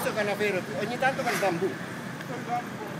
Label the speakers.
Speaker 1: questo è Canavero, ogni tanto con il bambù.
Speaker 2: Quel bambù.